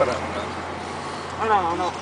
あらあら。